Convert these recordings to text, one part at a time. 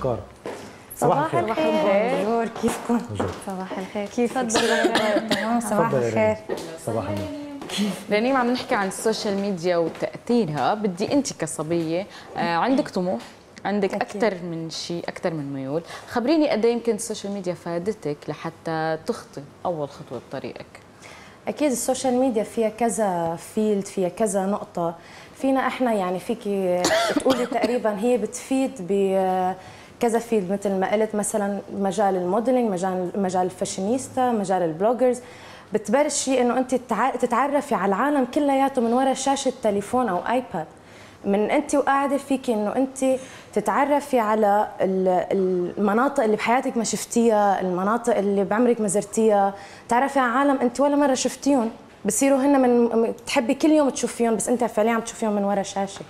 أفكار. صباح الخير. bonjour كيفكم؟ صباح الخير. كيف تمام صباح الخير. صباح النور. رنيم عم نحكي عن ال social media وتأثيرها. بدي أنت كصبية آه، عندك طموح عندك. أكثر من شيء أكثر من ميول. خبريني قد إيه يمكن ال social media فادتك لحتى تخطي أول خطوة بطريقك؟ أكيد ال social media فيها كذا field فيها كذا نقطة. فينا إحنا يعني فيكي تقولي تقريبا هي بتفيد ب كذا field مثل ما قلت مثلا مجال ال modeling مجال مجال الفاشينيستا مجال ال bloggers. بتبلشي إنه أنت تتع- تتعرفي على العالم كلياته من وراء شاشة تليفون أو ايباد من أنت وقاعدة فيك إنه أنت تتعرفي على ال- المناطق اللي بحياتك ما شفتيها المناطق اللي بعمرك ما زرتيها. تعرفي على عالم أنت ولا مرة شفتيهم. بصيروا هن من بتحبي كل يوم تشوفيهم بس أنت فعليا عم تشوفيهم من ورا شاشة.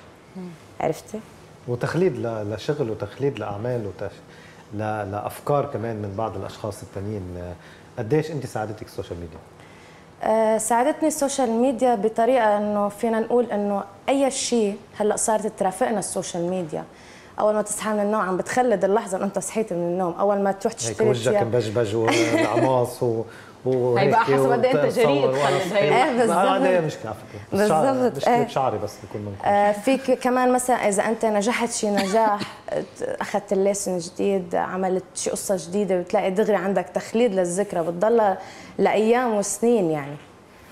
عرفتي؟ وتخليد لشغل وتخليد لأعمال وتش... ل... لأفكار كمان من بعض الأشخاص التانيين. قديش أنت ساعدتك ال social media؟ آه، ساعدتني ال social media بطريقة إنه فينا نقول إنه أي شيء هلأ صارت ترافقنا ال social media. أول ما تصحى من النوم عم بتخلد اللحظة إنه أنت صحيت من النوم. أول ما تروح هيك تشتري وجهك ثياب مبجبج والعماص و و هي بقى وهيك حسب قد إيه وتصور جريء تخلد صحيح. هي. إيه. ما بس شعر- بالضبط، مشكله إيه. بشعري بس بكون منكم آه، فيك كمان مثلا إذا أنت نجحت شي نجاح أخذت الليسن جديد عملت شي قصة جديدة بتلاقي دغري عندك تخليد للذكرى بتضلها لأيام وسنين يعني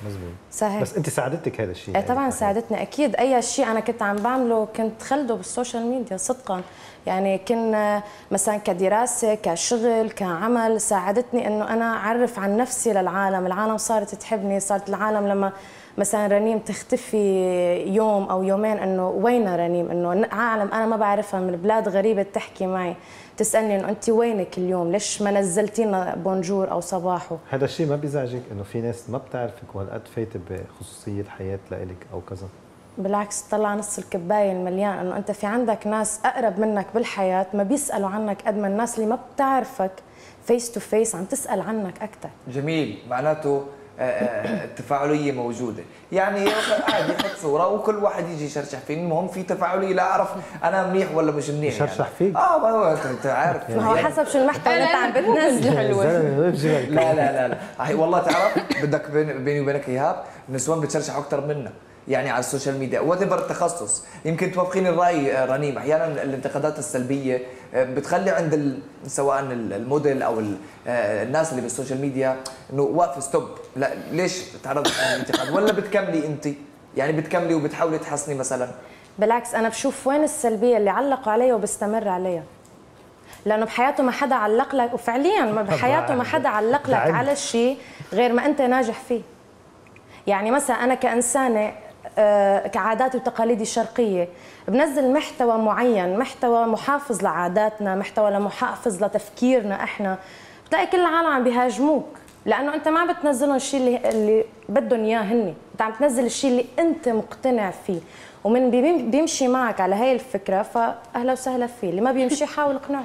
مزبوط صحيح. بس انت ساعدتك هذا الشيء إيه طبعا ساعدتني. أكيد أي شيء أنا كنت عم بعمله كنت خلده بالسوشيال ميديا صدقا. يعني كنا مثلا كدراسة كشغل كعمل ساعدتني إنه أنا أعرف عن نفسي للعالم. العالم صارت تحبني صارت العالم لما مثلا رنيم تختفي يوم أو يومين إنه وين رنيم؟ إنه عالم أنا ما بعرفها من بلاد غريبة تحكي معي تسألني إنه انت وينك اليوم؟ ليش ما نزلتينا بونجور أو صباحو؟ هذا الشيء ما بيزعجك إنه في ناس ما بتعرفك وهالقد فايتة بخصوصية الحياة لإلك أو كذا؟ بالعكس طلع نص الكباية المليان إنه أنت في عندك ناس أقرب منك بالحياة ما بيسألوا عنك قد ما الناس اللي ما بتعرفك face to face عم تسأل عنك أكثر جميل. معناته آه، آه، التفاعليه موجوده يعني قاعد يحط صوره وكل واحد يجي يشرشح فيه المهم في تفاعليه لا اعرف أنا منيح ولا مش منيح يشرشح يعني. فيك؟ آه ما هو انت أنت عارف ما هو يعني- حسب شو المحتوى اللي انت عم بتنزله لا لا لا لا والله تعرف بدك بين- بيني وبينك ايهاب النسوان بتشرشحوا أكثر منا يعني على ال social media. وات التخصص. يمكن توافقيني الرأي آه، رنيم. أحيانا الانتقادات السلبية آه، بتخلي عند ال... سواء ال- الموديل أو ال... آه، الناس اللي بال social media إنه واقف stop لا ليش تعرضت للانتقاد ولا بتكملي أنت؟ يعني بتكملي وبتحاولي تحسني مثلا؟ بالعكس أنا بشوف وين السلبية اللي علقوا عليها وبستمر عليها. لأنه بحياته ما حدا علق لك وفعليا ما بحياته ما حدا علق لك. على شيء غير ما أنت ناجح فيه. يعني مثلا أنا كإنسانة آه، كعاداتي وتقاليدي الشرقية. بنزل محتوى معين محتوى محافظ لعاداتنا محتوى لمحافظ لتفكيرنا إحنا. بتلاقي كل العالم عم بيهاجموك لأنه أنت ما عم بتنزلهم الشيء اللي اللي بدهم إياه هن أنت عم تنزل الشيء اللي أنت مقتنع فيه. ومن بيم- بيمشي معك على هاي الفكرة فاهلا وسهلا فيه. اللي ما بيمشي حاول اقنعه.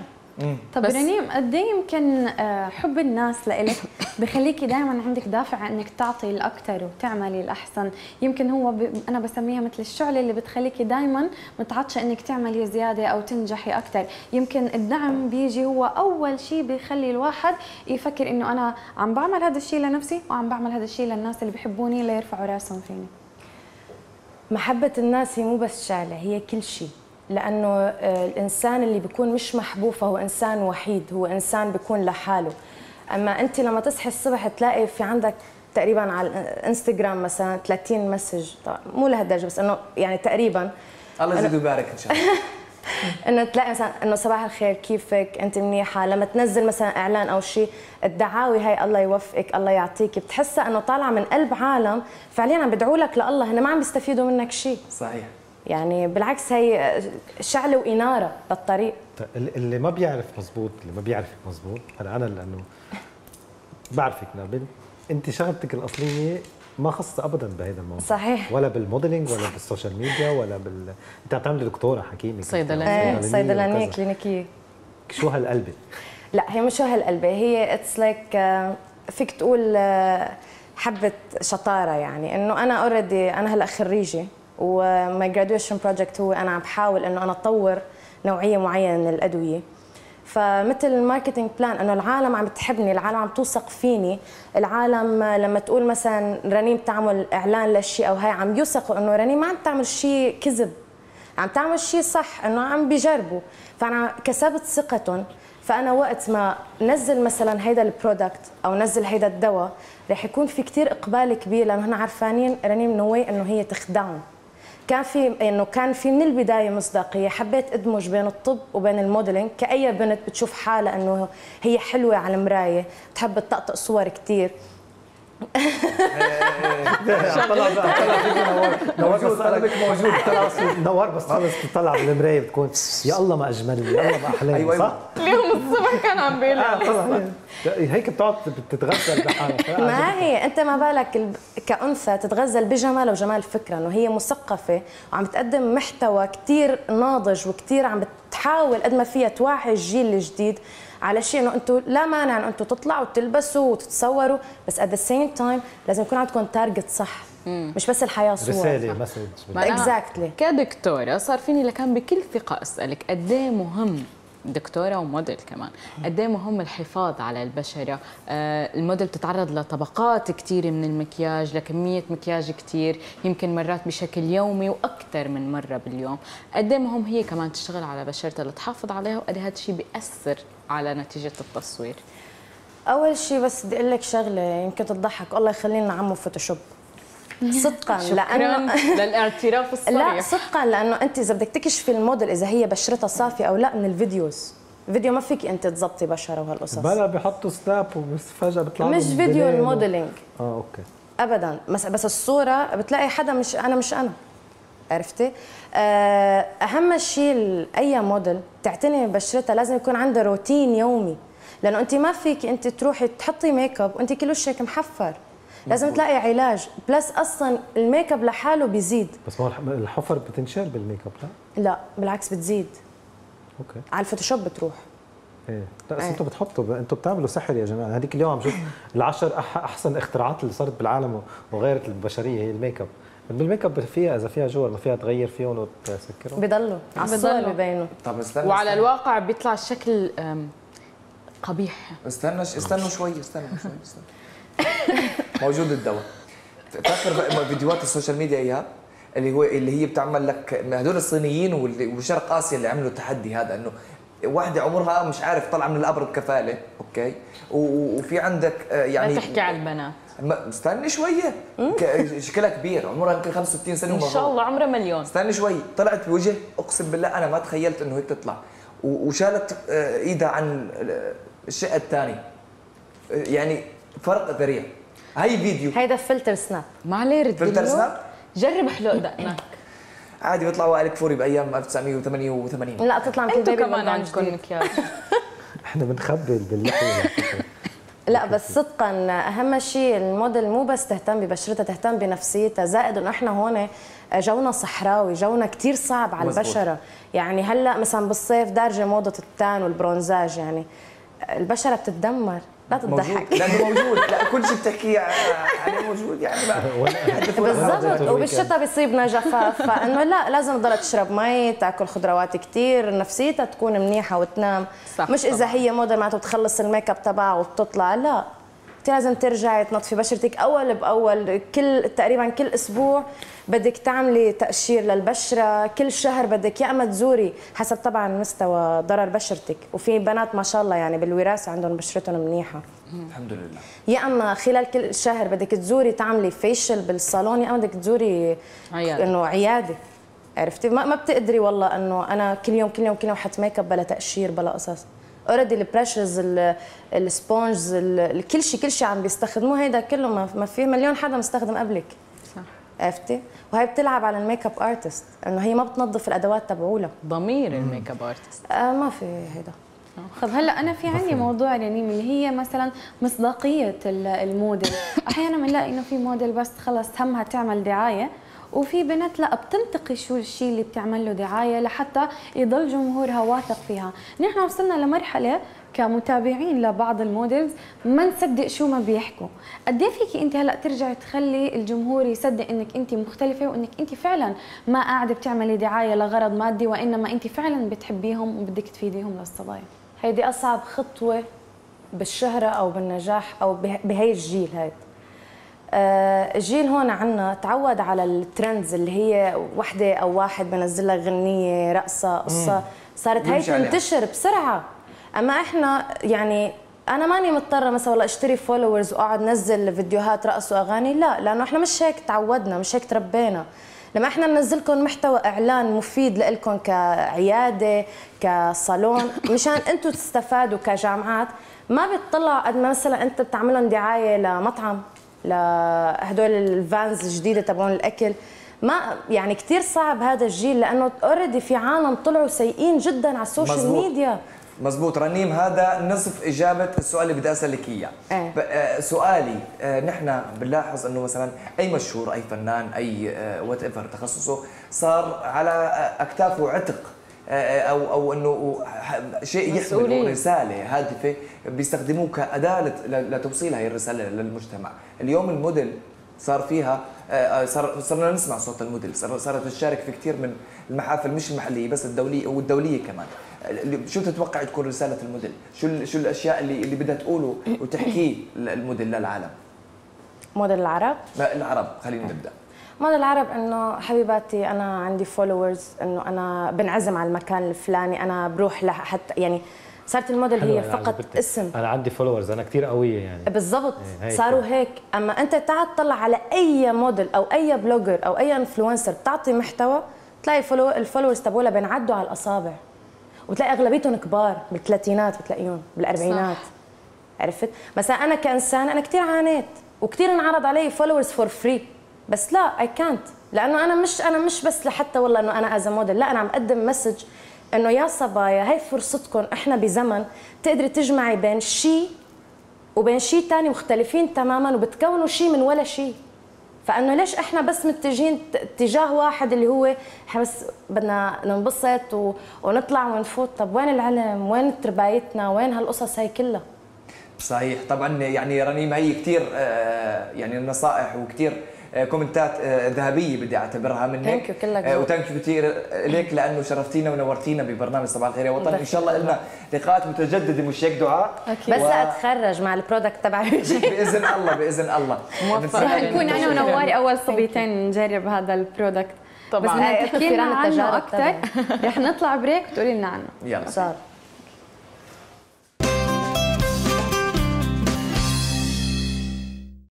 طب رنيم قد إيه يمكن آه، حب الناس لإلك بخليكي دائما عندك دافع إنك تعطي الاكثر وتعملي الاحسن يمكن هو ب... أنا بسميها مثل الشعلة اللي بتخليكي دائما متعطشة إنك تعملي زيادة أو تنجحي أكثر يمكن الدعم بيجي هو أول شيء بيخلي الواحد يفكر إنه أنا عم بعمل هذا الشيء لنفسي وعم بعمل هذا الشيء للناس اللي بيحبوني ليرفعوا رأسهم فيني. محبة الناس هي مو بس شعلة هي كل شيء لأنه آه، الإنسان اللي بيكون مش محبوب فهو إنسان وحيد هو إنسان بيكون لحاله. أما أنت لما تصحي الصبح تلاقي في عندك تقريبا على الإنستغرام مثلا 30 مسج. طبعا مو لهالدرجة بس إنه يعني تقريبا. الله يزيد ويبارك إن شاء الله. إنه تلاقي مثلا إنه صباح الخير كيفك؟ أنت منيحة؟ لما تنزل مثلا إعلان أو شيء الدعاوي هاي الله يوفقك الله يعطيك. بتحسها إنه طالعة من قلب عالم فعليا عم بدعوا لك لله هن ما عم بيستفيدوا منك شيء. صحيح. يعني بالعكس هي شعله وإنارة للطريق طيب، اللي- ما بيعرف مزبوط اللي ما بيعرفك مزبوط هلا أنا لأنه بعرفك نابل أنت شغلتك الأصلية ما خاصه ابدا بهذا الموضوع. صحيح. ولا بال modeling ولا بال social media ولا بال أنت عم تعملي دكتورة حكيمة. إيه صيدلانية وكذا. كلينيكية. شو هالقلبة؟ لا هي مش هالقلبة هي it's like فيك تقول آه، حبة شطارة يعني إنه أنا already أنا هلأ خريجة. و my graduation project هو أنا عم بحاول إنه أنا أطور نوعية معينة من الأدوية. فمثل ال marketing plan إنه العالم عم تحبني العالم عم توثق فيني العالم لما تقول مثلا رنيم تعمل إعلان لشيء أو هاي عم يوثقوا إنه رنيم ما عم تعمل شيء كذب. عم تعمل شيء صح إنه عم بيجربوا فأنا كسبت ثقتهم. فأنا وقت ما نزل مثلا هيدا ال product أو نزل هيدا الدواء رح يكون في كتير إقبال كبير لأنه هن عارفانين رنيم no way إنه هي تخدعهم. كان في إنه كان في من البداية مصداقية. حبيت أدمج بين الطب وبين ال modeling. كأي بنت بتشوف حالها إنه هي حلوة على المراية. بتحب تطقطق صور كثير طلع نوار بس قلبك موجود طلع نوار بس خلص تطلع بالمرايه بتكون يا الله ما أجملني يا الله ما احلامي أيوة، صح؟ اليوم الصبح كان عم بيقول آه، هيك بتقعد بتتغزل بحالها ما هي أنت ما بالك ال- كأنثى تتغزل بجمالها وجمال الفكرة إنه هي مثقفة وعم تقدم محتوى كثير ناضج وكثير عم بتحاول قد ما فيها توعي الجيل الجديد على شيء إنه أنتم لا مانع انه أنتم تطلعوا وتلبسوا وتتصوروا بس at the same time لازم يكون عندكم target صح مش بس الحياة صور. رسالة message Exactly. كدكتورة صار فيني لكان بكل ثقة أسألك قد إيه مهم دكتورة وموديل كمان. قد إيه مهم الحفاظ على البشرة؟ آه الموديل بتتعرض لطبقات كثيره من المكياج لكمية مكياج كثير يمكن مرات بشكل يومي وأكثر من مرة باليوم. قد إيه مهم هي كمان تشتغل على بشرتها لتحافظ عليها؟ وقد إيه هذا الشيء بيأثر على نتيجة التصوير؟ أول شيء بس بدي أقول لك شغلة يمكن تضحك الله يخلي لنا عمو Photoshop صدقا شكرا. لأنه للاعتراف الصريح. لا صدقا لأنه أنت إذا بدك تكشفي الموديل إذا هي بشرتها صافية أو لا من ال videos. فيديو ما فيك أنت تظبطي بشرة وهالقصص. بلا بيحطوا سناب وبس فجأة بيطلع مش فيديو و- ال modeling. آه okay. ابدا. بس بس الصورة بتلاقي حدا مش أنا مش أنا. عرفتي؟ آه، أهم شيء أي موديل تعتني ببشرتها لازم يكون عندها روتين يومي. لأنه أنت ما فيك أنت تروحي تحطي make up وأنت كل وشك محفر. لازم تلاقي علاج. plus أصلا ال make up لحاله بيزيد. بس ما هو الح- الحفر بتنشال بالميك أب لا؟ لا بالعكس بتزيد. okay. على ال Photoshop بتروح. إيه. لا بس إيه. أنتم بتحطوا أنتم بتعملوا سحر يا جماعة. هذيك اليوم عم شوف العشر أح أحسن اختراعات اللي صارت بالعالم وغيرت البشرية هي ال make up. بال make up فيها إذا فيها جوا ما فيها تغير فيهم وتسكرهم بضلوا. على الصور بضلوا. ببينوا طب استنى وعلى استنى. الواقع بيطلع الشكل قبيح. استنى استنوا شوي استنوا شوي استنى. موجود الدواء. فاكر فيديوهات السوشيال ميديا إياها؟ اللي هو اللي هي بتعمل لك هدول الصينيين وشرق آسيا اللي عملوا التحدي هذا إنه واحدة عمرها مش عارف طالعه من الأبر بكفالة أوكي؟ وفي عندك آه، يعني لا تحكي على البنات. ما- استني شوية. ك- شكلها كبير عمرها يمكن 65 سنة إن شاء. الله عمرها مليون. استني شوي. طلعت بوجه أقسم بالله أنا ما تخيلت إنه هيك تطلع وشالت آه، إيدها عن آه، الشقة الثانية. يعني فرق ذريع. هاي فيديو هيدا فلتر سناب ما عليه رد فلتر. سناب؟ جرب احلق دقنك عادي بيطلع وائل كفوري بأيام 1988 لا تطلع مثل أنتوا بيبي كمان عندكم. مكياج إحنا بنخبي باللحية لا بس صدقا أهم شيء الموديل مو بس تهتم ببشرتها تهتم بنفسيتها زائد إنه إحنا هون جونا صحراوي جونا كتير صعب على مزبوط. البشرة يعني هلأ مثلا بالصيف دارجة موضة ال tan وال bronzage يعني البشرة بتتدمر لا تضحك. لأنه موجود. لا كل شيء بتحكيه عليه موجود. يعني بالضبط وبالشتاء بيصيبنا جفاف فانه لا لازم تضل تشرب مي تاكل خضروات كثير نفسيتها تكون منيحة وتنام. صح مش إذا. هي موديل معناته تخلص ال make up تبعها وبتطلع. لا. لازم ترجعي تنظفي بشرتك أول بأول كل تقريبا كل أسبوع بدك تعملي تقشير للبشرة كل شهر بدك يا أما تزوري حسب طبعا مستوى ضرر بشرتك. وفي بنات ما شاء الله يعني بالوراثة عندهم بشرتهم منيحة. الحمد لله. يا أما خلال كل شهر بدك تزوري تعملي facial بالصالون يا أما بدك تزوري عيادة. إنه عيادة. عرفتي؟ ما, ما بتقدري والله إنه أنا كل يوم كل يوم كل يوم حط make up بلا تقشير بلا قصص. already ال brushes ال sponges كل شيء كل شيء عم بيستخدموه هيدا كله. ما, ما في مليون حدا مستخدم قبلك. صح. عرفتي؟ وهي بتلعب على ال make up artist إنه هي ما بتنظف الأدوات تبعولها. ضمير ال make up artist آه ما في هيدا. طب هلا أنا في عندي موضوع رنيم اللي هي مثلا مصداقية ال- الموديل. أحيانا بنلاقي إنه في موديل بس خلص همها تعمل دعاية. وفي بنت لا بتنتقي شو الشيء اللي بتعمل له دعاية لحتى يضل جمهورها واثق فيها. نحن وصلنا لمرحلة كمتابعين لبعض ال models ما نصدق شو ما بيحكوا. قد إيه فيكي أنت هلأ ترجعي تخلي الجمهور يصدق إنك أنت مختلفة وإنك أنت فعلا ما قاعدة بتعملي دعاية لغرض مادي وإنما أنت فعلا بتحبيهم وبدك تفيديهم للصبايا؟ هيدي أصعب خطوة بالشهرة أو بالنجاح أو به- بهي الجيل هيدا. الجيل هون عنا تعود على الترندز اللي هي وحدة أو واحد بنزل لك غنية رقصة قصة. صارت هي. تنتشر بسرعة. أما إحنا يعني أنا ماني مضطرة مثلا والله أشتري followers وأقعد نزل فيديوهات رقص وأغاني لا لأنه إحنا مش هيك تعودنا مش هيك تربينا. لما إحنا ننزلكم محتوى إعلان مفيد لكم كعيادة كصالون مشان أنتم تستفادوا كجامعات ما بتطلع قد ما مثلا انت بتعملهم دعاية لمطعم. لهدول ال fans الجديدة تبعون الأكل. ما يعني كثير صعب هذا الجيل لأنه already في عالم طلعوا سيئين جدا على ال social مزبوط. ميديا مزبوط. رنيم هذا نصف إجابة السؤال اللي بدي أسألك إياه. إيه. آه، سؤالي آه، نحن بنلاحظ أنه مثلا أي مشهور أي فنان أي whatever تخصصه صار على آه، أكتافه عتق. آه، أو أو أنه ح- شيء يحمل. رسالة هادفة بيستخدموه ل- لتوصيل هاي الرسالة للمجتمع. اليوم الموديل صار فيها آه، آه، صار صرنا نسمع صوت الموديل. صار- صارت تشارك في كثير من المحافل مش المحلية بس الدولية والدولية كمان. شو تتوقع تكون رسالة الموديل؟ شو شو الأشياء اللي اللي بدها تقوله وتحكيه الموديل للعالم؟ موديل العرب. ما- العرب. خلينا نبدأ. موديل العرب إنه حبيباتي أنا عندي followers إنه أنا بنعزم على المكان الفلاني أنا بروح لحتى يعني صارت الموديل هي فقط عجبتني. اسم. أنا عندي followers أنا كثير قوية يعني. بالضبط. إيه،. صاروا هيك. أما أنت تعال تطلع على أي موديل أو أي blogger أو أي influencer بتعطي محتوى تلاقي ال follow ال followers تبعولها بينعدوا على الأصابع. وتلاقي أغلبيتهم كبار بالثلاثينات بتلاقيهم بالأربعينات. صح. عرفت؟ مثلا أنا كإنسان أنا كثير عانيت وكثير انعرض علي فولورز فور فري بس لا اي كانت لأنه أنا مش أنا مش بس لحتى والله إنه أنا as model لا أنا عم أقدم message إنه يا صبايا هاي فرصتكم إحنا بزمن تقدري تجمعي بين شيء وبين شيء تاني مختلفين تماما وبتكونوا شيء من ولا شيء فإنه ليش إحنا بس متجهين اتجاه واحد اللي هو إحنا بس بدنا ننبسط و... ونطلع ونفوت. طب وين العلم؟ وين تربايتنا؟ وين هالقصص هي كلها؟ صحيح. طبعا يعني رنيم هي كثير يعني نصائح وكثير comment ات آه، ذهبية بدي أعتبرها منك. Thank you، كلك آه،. و thank you كثير لك لأنه شرفتينا ونورتينا ببرنامج صباح الخير. يا وطن إن شاء الله لنا لقاءات متجددة مش هيك دعاء؟ أكيد. بس أتخرج مع ال product تبعي. بإذن الله بإذن الله. رح نكون أنا شكراً. ونوار أول صبيتين نجرب هذا ال product طبعاً. بس بدنا تحكي لنا عن عنه أكثر رح نطلع break وتقولي لنا عنه. يلا. صار.